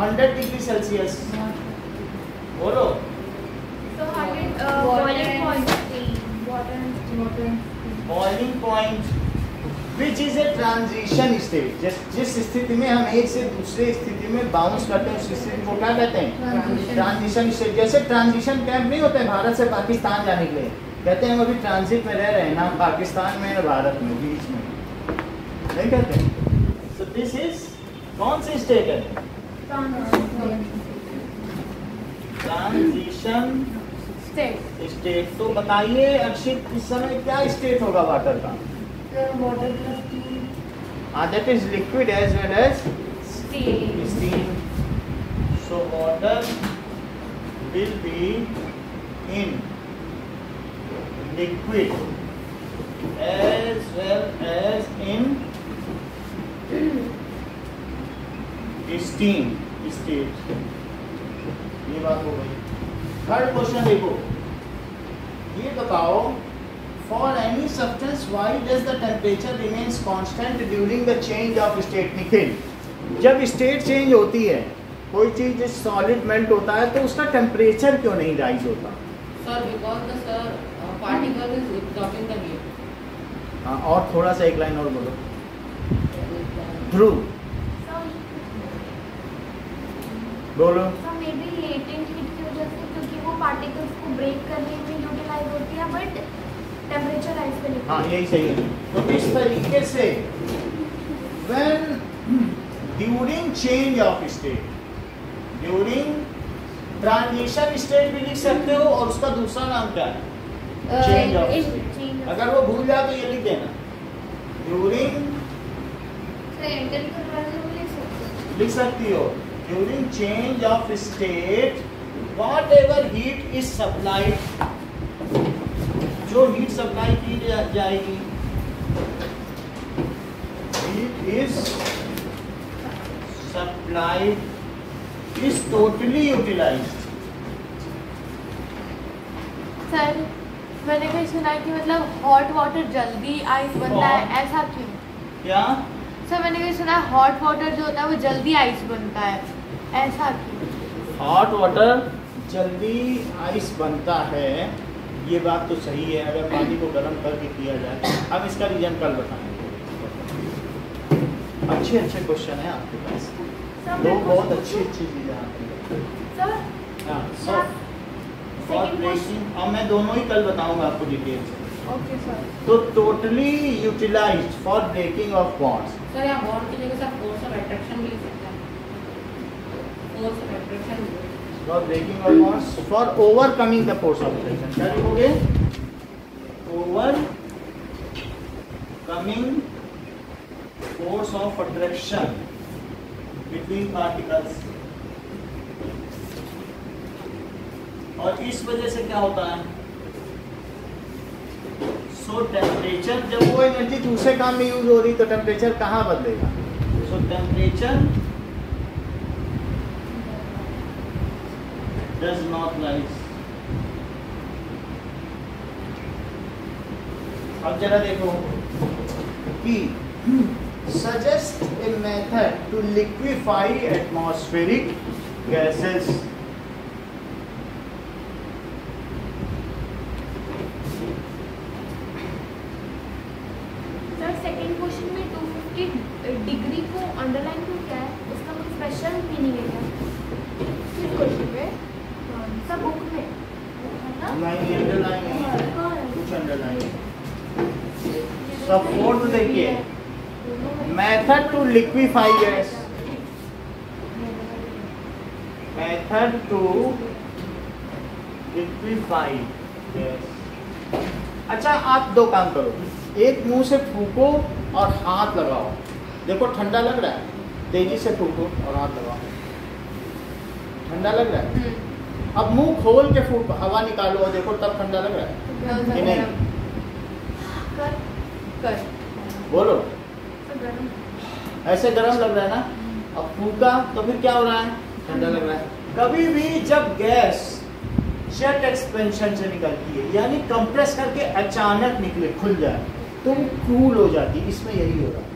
100 डिग्री सेल्सियस बोलो। So 100 boiling point. Water. Boiling point which is a transition state जिस जिस स्थिति में हम एक से दूसरे स्थिति में बाउंस करते हैं उस स्थिति को क्या कहते हैं? ट्रांजिशन स्टेट जैसे ट्रांजिशन कैंप नहीं होते हैं भारत से पाकिस्तान जाने के लिए कहते हैं हम अभी ट्रांजिट में रह रहे हैं ना पाकिस्तान में ना भारत में बीच में। नहीं कहते सो दिस इज़ कौन सी स्टेट है? ट्रांजिशन स्टेट स्टेट तो बताइए अक्षित इस समय क्या स्टेट होगा वाटर का? Water plus steam. Uh, that is liquid as well as steam. So So water will be in liquid as well as in steam state. ये बात हो गई थर्ड क्वेश्चन देखो ये बताओ for any substance why does the temperature remains constant during the change of state Nikhil जब state change होती है कोई चीज़ सॉलिड मेल्ट होता है तो उसका टेम्परेचर क्यों नहीं राइज होता? Sir, because the sir uh, particle is absorbing the heat. हाँ और थोड़ा सा एक लाइन और बोलो। ध्रुव बोलो। So maybe latent heat की वजह से क्योंकि वो particles को break करने में utilize होती है but temperature rise पे हाँ यही सही है। तो इस तरीके से when during change of state during transition state भी लिख सकते हो और उसका दूसरा नाम क्या है? चेंज ऑफ़ स्टेट अगर वो भूल जाए तो ये लिख देना। ड्यूरिंग लिख सकती हो। During change of state whatever heat is supplied जो हीट सप्लाई की जाएगी। Heat is supplied is totally utilised sir मैंने कहीं सुना है कि मतलब हॉट वाटर जल्दी आइस बनता है ऐसा क्यों? क्या? सर मैंने कहीं सुना है हॉट वाटर जो होता है वो जल्दी आइस बनता है ऐसा क्यों? हॉट वाटर जल्दी आइस बनता है। ये बात तो सही है अगर पानी को गर्म करके किया जाए हम इसका रीजन कल बताएँगे। अच्छे अच्छे क्वेश्चन है आपके पास। दो बहुत अच्छी अच्छी चीज़ें आपके हाँ क्या सो और? अब मैं दोनों ही कल बताऊँगा आपको डिटेल से। ओके सर तो totally utilised for breaking of bonds sir यहाँ बॉन्ड की जगह सर फोर्स ऑफ़ अट्रैक्शन भी लिख सकते हैं। Force of attraction for breaking overcoming the force of क्या लिखोगे overcoming force of attraction between particles और इस वजह से क्या होता है? सो so, टेम्परेचर जब वो एनर्जी दूसरे काम में यूज़ हो रही तो टेम्परेचर कहाँ बदलेगा? So temperature does not lies अब जरा देखो कि suggest a method to liquefy atmospheric gases. Sir second question में 250 डिग्री को अंडरलाइन क्यों किया है उसका कुछ स्पेशल मीनिंग है क्या किस क्वेश्चन में सब बुक में है ना नहीं अंडरलाइन नहीं हाँ, कुछ अंडरलाइन सब फोर्थ देखिए method to liquefy gas. Method to liquefy gas. अच्छा आप दो काम करो। एक मुँह से फूको और हाथ लगाओ। देखो ठंडा लग रहा है। तेज़ी से फूको और हाथ लगाओ। ठंडा लग रहा है? अब मुँह खोल के फूको हवा निकालो और देखो तब ठंडा लग रहा है। कि नहीं? कर कर। बोलो। ऐसे गर्म लग रहा है ना? अब फूका तो फिर क्या हो रहा है? ठंडा लग रहा है। कभी भी जब गैस जेट एक्सपेंशन से निकलती है, यानी कंप्रेस करके अचानक निकले, खुल जाए तो वो कूल हो जाती, इसमें यही हो रहा है।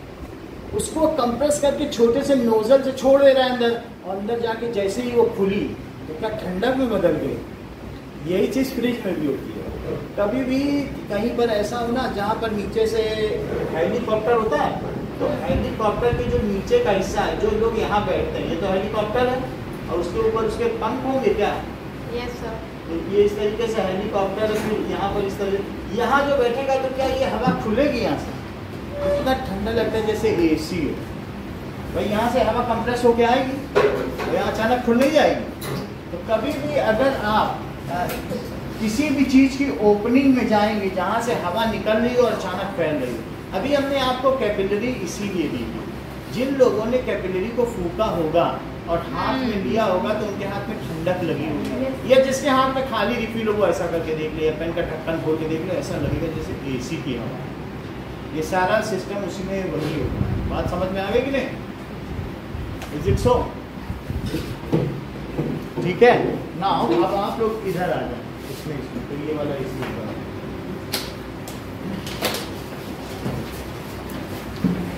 उसको कंप्रेस करके छोटे से नोजल से छोड़ दे रहा है अंदर, और अंदर जाके जैसे ही वो खुली तो क्या ठंडक में बदल गई? यही चीज़ फ्रिज में भी होती है। कभी भी कहीं पर ऐसा हो ना, जहाँ पर नीचे से हेलीकॉप्टर होता है तो हेलीकॉप्टर के जो नीचे का हिस्सा है जो लोग यहाँ बैठते हैं ये तो हेलीकॉप्टर है? और उसके ऊपर उसके पंख होंगे क्या? यस सर तो ये इस तरीके से हेलीकॉप्टर यहाँ पर इस तरह यहाँ जो बैठेगा तो क्या ये हवा खुलेगी यहाँ से? इतना ठंडा लगता है जैसे ए सी हो। भाई यहाँ से हवा कंप्रेस होके आएगी और यहाँ अचानक खुल नहीं जाएगी। तो कभी भी अगर आप किसी भी चीज़ की ओपनिंग में जाएँगे जहाँ से हवा निकल रही हो और अचानक फैल रही हो अभी हमने आपको कैपिलरी इसीलिए दी थी। जिन लोगों ने कैपिलरी को फूका होगा और हाथ में हम्म। लिया होगा तो उनके हाथ में ठंडक लगी होगी या जिसके हाथ में खाली रिफिल हो वो ऐसा करके देख ले या पेन का ढक्कन खोल के देख लो ऐसा लगेगा जैसे एसी की हवा ये सारा सिस्टम उसी में वही होगा। बात समझ में आ गई कि नहीं? इज़ इट सो ठीक है। ना अब आप लोग इधर आ जाए। इसमें इसमें तो ये वाला एसी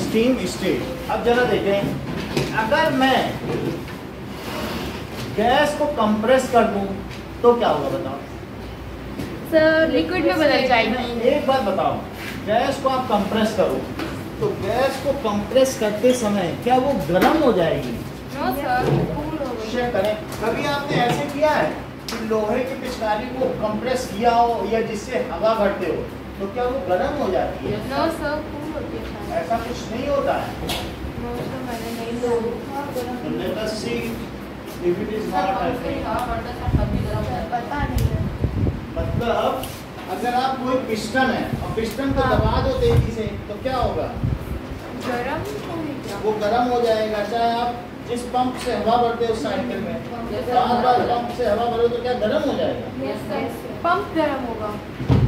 स्टीम स्टेट अब जरा देखें अगर मैं गैस को कंप्रेस कर दूँ तो क्या होगा बताओ? सर लिक्विड में बदल जाएगी। एक बात बताओ गैस को आप कंप्रेस करो तो गैस को कंप्रेस करते समय क्या वो गर्म हो जाएगी? नो सर हो चेक करें। कभी आपने ऐसे किया है कि लोहे की पिचकारी को कंप्रेस किया हो या जिससे हवा भरते हो? तो क्या वो गर्म हो जाती है? नो सर कूल होती है ऐसा कुछ नहीं होता है? नो सर मैंने नहीं तो us see if it is not happening. पता नहीं है। मतलब अगर आप कोई पिस्टन है और पिस्टन को हाँ। दबा दो तेज़ी से तो क्या होगा? गरम वो गर्म हो जाएगा। चाहे आप जिस पंप से हवा भरते हो साइकिल में बार बार पंप से हवा भरो तो क्या गर्म हो जाएगा? पंप गरम होगा।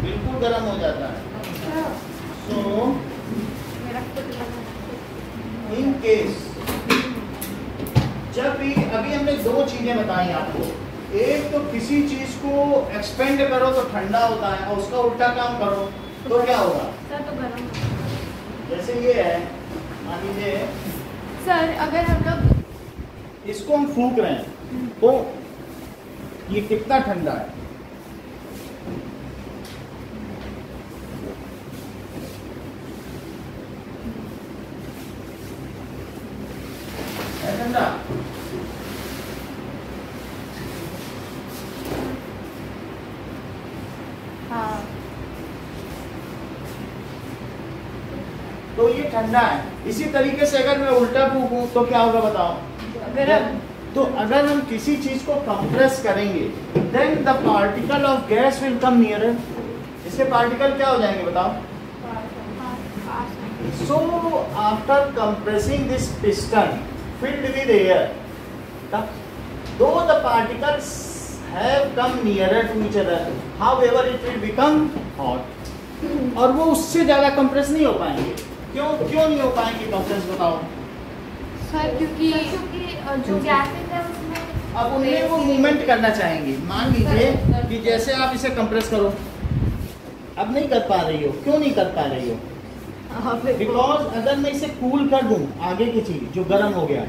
बिल्कुल गर्म हो जाता है सो। इन केस जब भी अभी हमने दो चीज़ें बताई आपको एक तो किसी चीज़ को एक्सपेंड करो तो ठंडा होता है और उसका उल्टा काम करो तो क्या होगा सर तो गरम। जैसे ये है मान लीजिए सर अगर हम लोग इसको हम फूक रहे हैं तो ये कितना ठंडा हाँ ठंडा है। इसी तरीके से अगर मैं उल्टा फूकूं तो क्या होगा बताओ? तो अगर हम किसी चीज़ को कंप्रेस करेंगे then the particle of gas will come nearer इसके पार्टिकल क्या हो जाएँगे बताओ? So after compressing this piston filled with air the, though the particles have come nearer to each other however it will become hot और वो उससे ज़्यादा compress नहीं हो पाएँगे। क्यों क्यों नहीं हो पाएँगे कंप्रेस बताओ? सर क्योंकि जो गैसेज है उसमें अब उनमें वो मूवमेंट करना चाहेंगे। मान लीजिए कि जैसे आप इसे कंप्रेस करो। अब नहीं कर पा रही हो। क्यों नहीं कर पा रही हो? बिकॉज़ अगर मैं इसे कूल कर दूँ आगे की चीज़ जो गर्म हो गया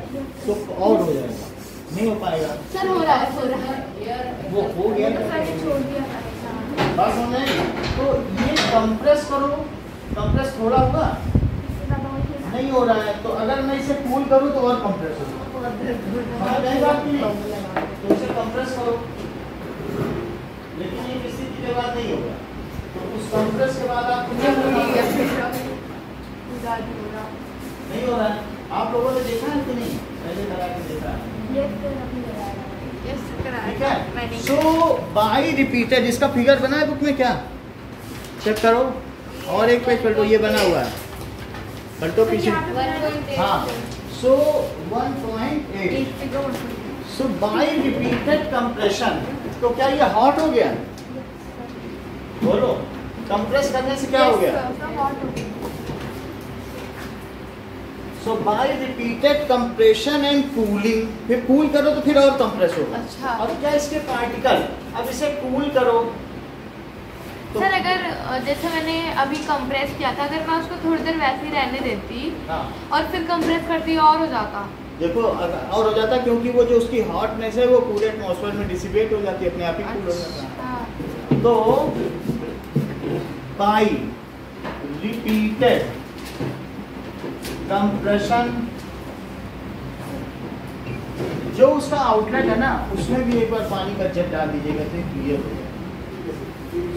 तो और हो जाएगा। नहीं हो पाएगा। सर हो रहा है हो रहा है। वो हो गया। तो। छोड़ दिया में आई? तो ये कंप्रेस करो। कंप्रेस थोड़ा होगा इससे ज़्यादा हो गया। नहीं हो रहा है तो अगर मैं इसे कूल करूँ तो और कंप्रेस होगा नहीं? तो इसे कंप्रेस करो। लेकिन ये स्थिति के बाद नहीं होगा तो उस कंप्रेस के बाद आप? नहीं हो रहा। है आप लोगों ने देखा है कि नहीं? पहले लगा के देखा है। तो है। ठीक है? मैंने सो बाई रिपीटेड इसका फिगर बना है बुक में क्या? चेक करो। और एक पेज पलटो ये बना हुआ है। पलटो पीछे हाँ so 1.8 so by repeated compression तो क्या ये हॉट हो गया? बोलो कंप्रेस करने से क्या गया? हो गया। So by repeated compression and cooling फिर कूल करो तो फिर और कंप्रेस होगा। अच्छा। और क्या इसके पार्टिकल अब इसे कूल करो। तो सर अगर जैसे मैंने अभी कंप्रेस किया था अगर मैं उसको थोड़ी देर वैसे ही रहने देती हाँ। और फिर कंप्रेस करती और हो जाता। देखो और हो जाता क्योंकि वो जो उसकी हॉटनेस है वो पूरे एटमॉस्फेयर में डिसिपेट हो जाती है अपने आप ही कूल हो जाता है। अच्छा तो बाई रिपीटेड कंप्रेशन जो उसका आउटलेट है ना उसमें भी एक बार पानी का जेट डाल दीजिएगा तो क्लियर हो जाएगा।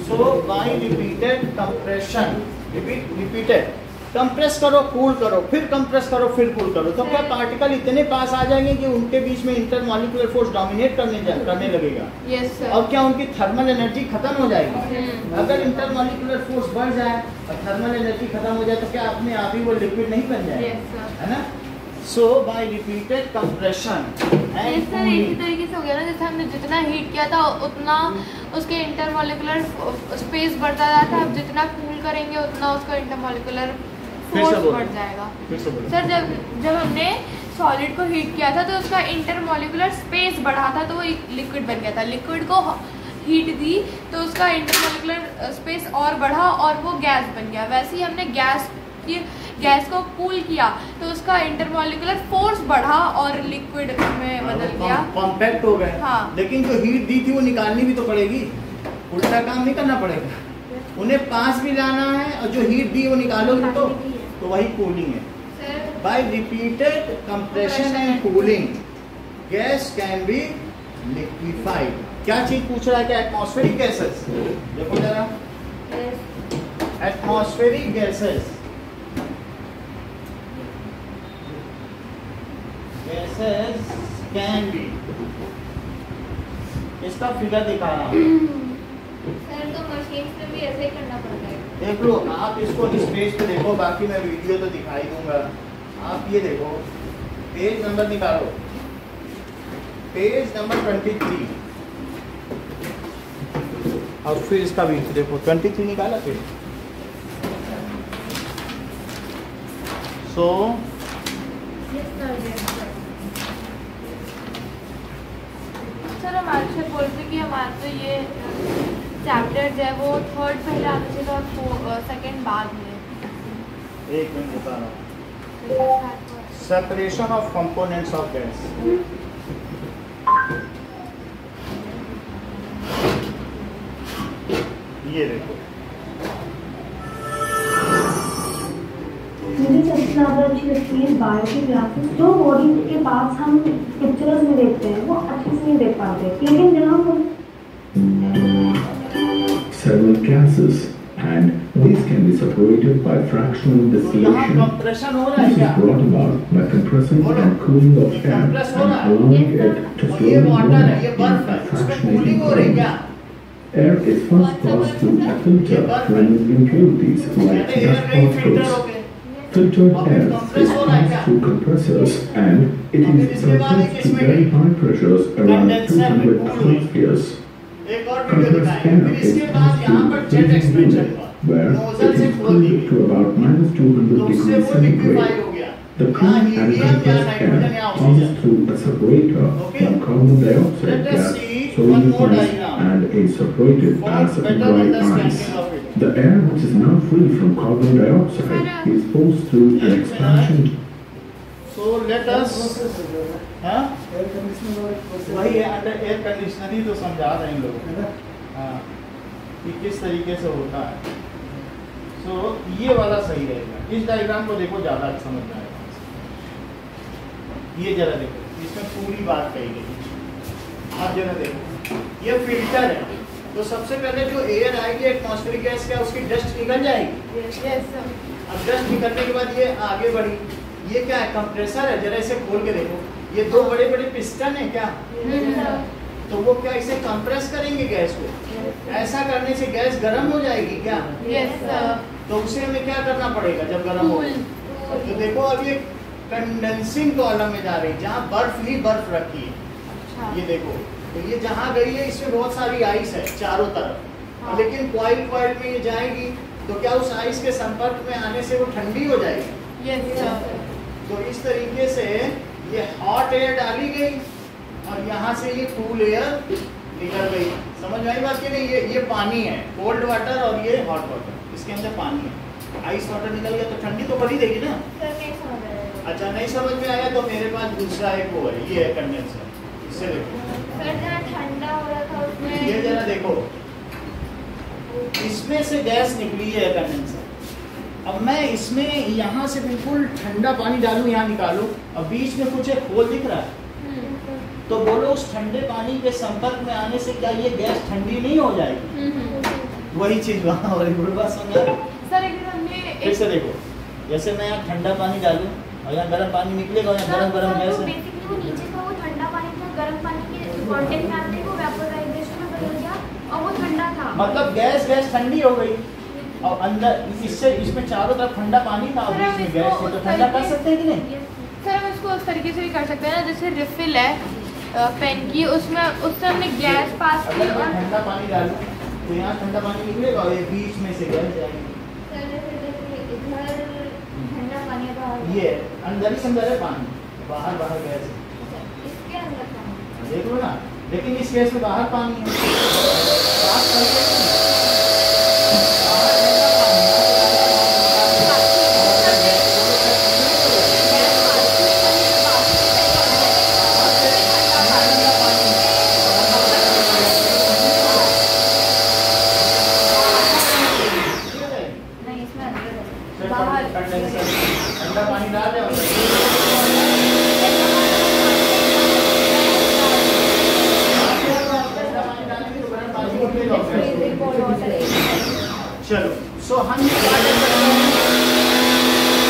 So by repeated compression repeat repeated compress करो कूल करो फिर कंप्रेस करो फिर कूल करो। तो क्या पार्टिकल इतने पास आ जाएँगे कि उनके बीच में इंटर इंटरमोलिकुलर फोर्स डोमिनेट करने करने लगेगा? सर और क्या उनकी थर्मल एनर्जी खत्म हो जाएगी? हम्म। अगर इंटरमोलिकुलर फोर्स बढ़ जाए और थर्मल एनर्जी खत्म हो जाए तो क्या अपने आप ही वो लिक्विड नहीं बन जाएगा? यस सर है ना? So by repeated compression sir एक तरीके से हो गया ना जैसे हमने जितना हीट किया था उतना उसके इंटरमोलिकुलर स्पेस बढ़ता जाता है अब जितना कूल करेंगे उतना उसका इंटरमोलिकुलर फोर्स बढ़ जाएगा। सर जब जब हमने सॉलिड को हीट किया था तो उसका इंटरमोलिकुलर स्पेस बढ़ा था तो वो लिक्विड बन गया था। लिक्विड को हीट दी तो उसका इंटरमोलिकुलर स्पेस और बढ़ा और वो गैस बन गया। वैसे ही हमने गैस की गैस को कूल किया तो उसका इंटरमोलिकुलर फोर्स बढ़ा और लिक्विड में बदल गया। कॉम्पैक्ट हो गए हाँ। लेकिन जो हीट दी थी वो निकालनी भी तो पड़ेगी। उल्टा काम नहीं करना पड़ेगा। उन्हें पास भी लाना है और जो हीट दी वो निकालोगे तो? तो वही कूलिंग है। Sir repeated compression and cooling gas can be liquefied क्या चीज़ पूछ रहा है क्या एटमॉस्फेरिक गैसेस देखो जरा। Atmospheric gases gases can be इसका फिगर दिखा रहा हूँ। सर तो मशीन में भी ऐसे ही करना पड़ता है। देख लो आप इसको इस पेज पे देखो बाकी मैं वीडियो तो दिखाई दूँगा। आप ये देखो पेज नंबर निकालो। पेज नंबर ट्वेंटी थ्री और फिर इसका भी देखो ट्वेंटी थ्री निकाला फिर। सो सर हमारे से बोलते कि हमारा तो ये चैप्टर जो है वो थर्ड पहले आना चाहिए और सेकंड बाद में। एक मिनट बता रहा हूँ। Separation of components of gas ये देखो। लगती है बायो ग्राफिक्स जो बॉडी के पास हम पिक्चर्स में देखते हैं वो अच्छे से नहीं देख पाते लेकिन जब हम Several gases, and these can be separated by fractional तो यहाँ distillation. कंप्रेशन हो रहा है This क्या is brought about by compressing and cooling of air compress हो रहा है? and allowing it to और ये slowly वाटर है ये burn बर्फ है into उसमें fractionating कूलिंग हो रही है point. क्या Air is first passed through a filter to remove impurities like कहते हैं एयर नहीं dust फिल्टर हो particles. The third air is passed through compressors and it is subject to very high pressures around 200 atmospheres. Compressed air is passed through freezing unit where it is cooled to about minus 200 degrees centigrade. The cool and compressed air passes through a separator of carbon dioxide gas, sodium ice and a separated as dry ice. The air which is now free from carbon dioxide is forced through an expansion. So let us हाँ वही है under air conditioner ही तो समझा रहे हैं लोगों को हाँ कि किस तरीके से होता है। सो so, ये वाला सही रहेगा। इस डायग्राम को देखो ज़्यादा अच्छा समझ में आएगा। ये जरा देखो इसमें पूरी बात कही गई। आप जरा देखो। ये फ़िल्टर है। तो सबसे पहले जो एयर आएगी एटमॉस्फेरिक गैस क्या उसकी डस्ट निकल जाएगी? यस सर अब डस्ट निकलने के बाद ये आगे बढ़ी। ये क्या है? कंप्रेसर है जरा इसे खोल के देखो। ये दो बड़े बड़े पिस्टन है क्या? तो वो क्या इसे कंप्रेस करेंगे गैस को? ऐसा करने से गैस गर्म हो जाएगी क्या? यस सर तो उसे हमें क्या करना पड़ेगा जब गर्म हो? तो देखो अब ये कंडेंसिंग कॉलम में जा रही है जहाँ बर्फ़ ही बर्फ़ रखी है। अच्छा। ये देखो। तो ये जहाँ गई है इसमें बहुत सारी आइस है चारों तरफ़। हाँ। लेकिन क्वाइट क्वाइट में ये जाएगी तो क्या उस आइस के संपर्क में आने से वो ठंडी हो जाएगी? यस तो इस तरीके से ये हॉट एयर डाली गई और यहाँ से ये कूल एयर निकल गई। समझ में आई बात कि नहीं? ये ये पानी है कोल्ड वाटर और ये हॉट वाटर इसके अंदर पानी है। आइस वाटर निकल गया तो ठंडी तो बढ़ी देगी ना? अच्छा नहीं समझ में आया तो मेरे पास दूसरा एक वो है ये है कंडेंसर इससे देखो। ठंडा हो रहा था उसमें। ये जरा देखो। इसमें से गैस निकली है कंडेंसर। अब मैं इसमें यहाँ से बिल्कुल ठंडा पानी डालू यहाँ निकालूं अब बीच में कुछ एक होल दिख रहा है। तो बोलो उस ठंडे पानी के संपर्क में आने से क्या ये गैस ठंडी नहीं हो जाएगी? वही चीज़ वहाँ हो रही बात समझ? सर फिर से देखो। जैसे मैं यहाँ ठंडा पानी डालूं और यहाँ गर्म पानी निकलेगा और यहाँ गर्म गर्म गैस है। का वेपोराइजेशन में बदल गया और वो ठंडा था। मतलब गैस गैस ठंडी हो गई। और अंदर इससे इसमें चारों तरफ़ ठंडा पानी था और सर, हम बीच में इसको गैस तो ठंडा कर सकते हैं कि नहीं? सर हम इसको उस तरीके से भी कर सकते हैं ना जैसे रिफिल है पेन की उसमें उससे हमने गैस पास की और ठंडा पानी डालूं तो यहाँ ठंडा पानी निकलेगा और ये बीच में से गैस जाएगी। इधर ठंडा पानी है बाहर। ये अंदर ही अंदर है पानी। बाहर बाहर गैस है। देख लो ना। लेकिन इस केस में बाहर पानी है साफ़ करके नहीं। बाहर ठंडा पानी है, यहाँ से ठंडा पानी निकाल के ठंडा पानी ठीक है? नहीं इसमें अंदर है फिर बाहर। कंडेंसर ठंडा पानी डाल दे और ठंडा पानी डालेंगे तो गर्म पानी निकलेगा और गैस फ्रीजिंग कोल्ड वाटर एक है चलो सो हम क्या कर सकते हैं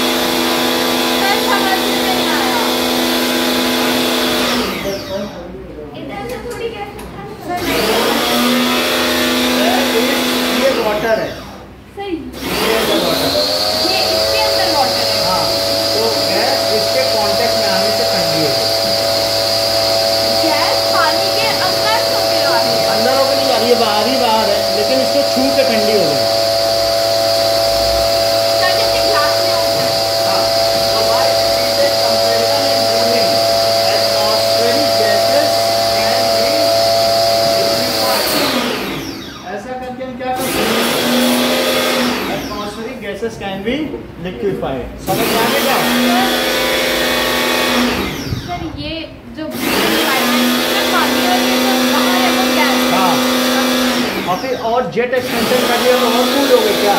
सर समझ में नहीं आया इधर से थोड़ी गैस सर नहीं ये वाटर है सर ये है वाटर ये इसके अंदर वाटर है हाँ तो गैस इसके कांटेक्ट में आने से ठंडी हो गई गैस पानी के अंदर क्यों गिरा है अंदर होकर नहीं जा रही है बाहर ही बाहर है लेकिन इसको छू के ठंडी हो गई सर जैसे ग्लास में होता है हाँ तो भाई it is a comparison in cooling. Atmospheric gases can be liquefied. ऐसा करके हम क्या कर सकते हैं atmospheric gases can be liquefied समझ में आ गया सर ये जो और ये जो बाहर है हाँ और फिर और जेट एक्सपेंशन कर लिया तो हम कूल हो गए क्या?